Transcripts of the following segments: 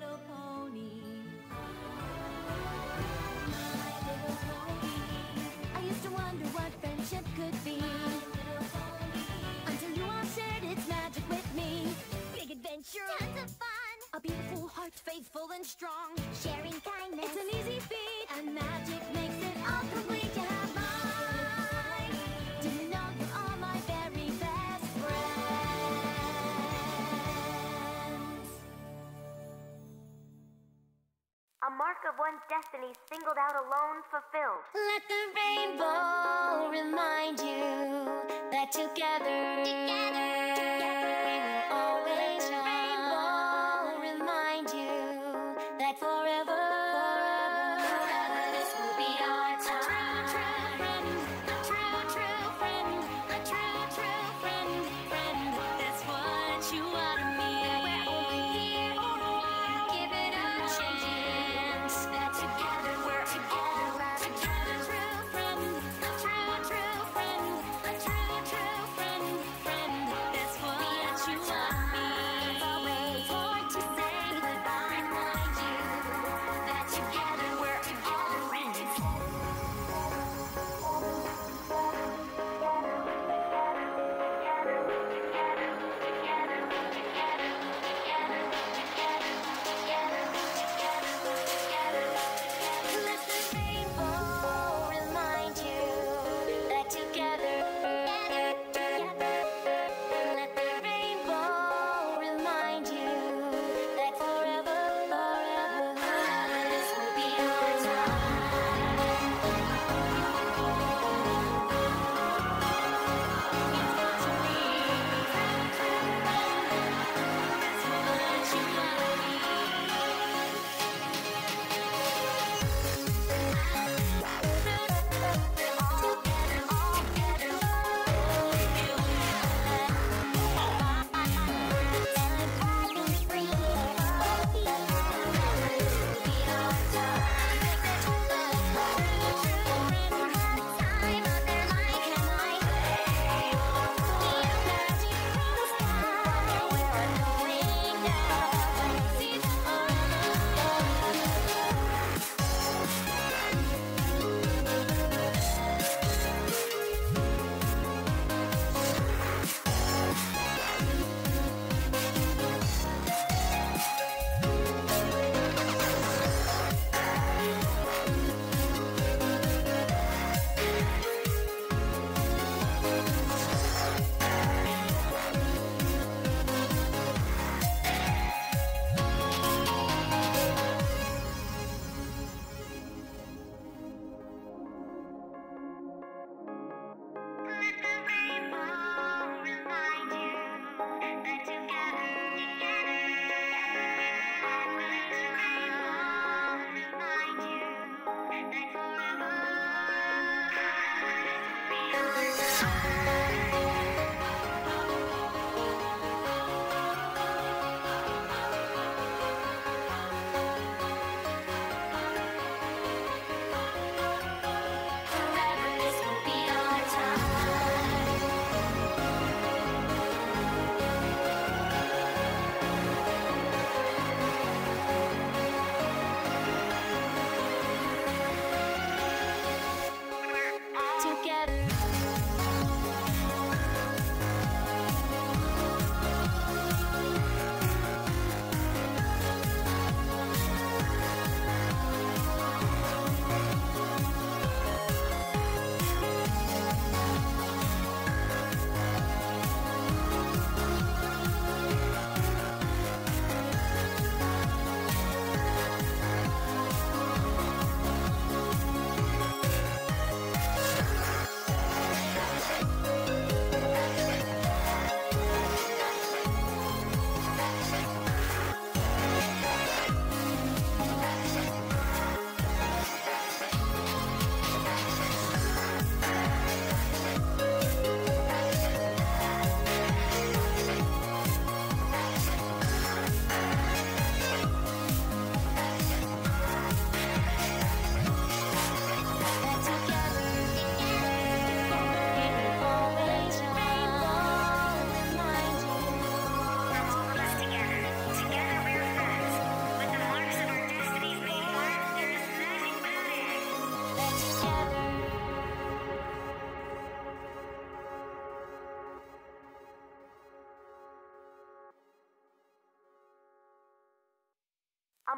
little pony. I used to wonder what friendship could be. Until you all shared its magic with me. Big adventure. Tons of fun. A beautiful heart, faithful and strong. Sharing kindness. It's an easy feat. And magic makes it all complete. mark of one's destiny singled out alone fulfilled. Let the rainbow remind you that together, together. together.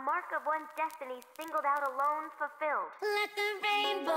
mark of one's destiny singled out alone fulfilled. Let the rainbow.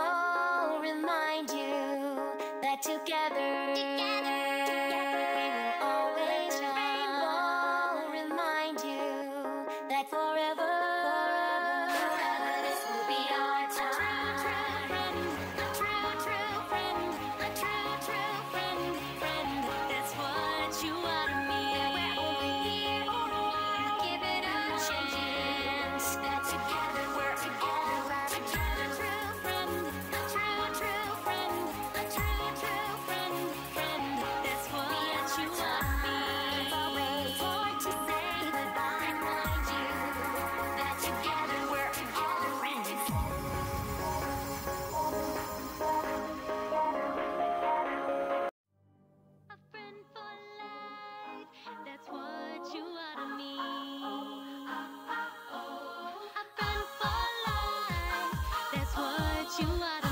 you are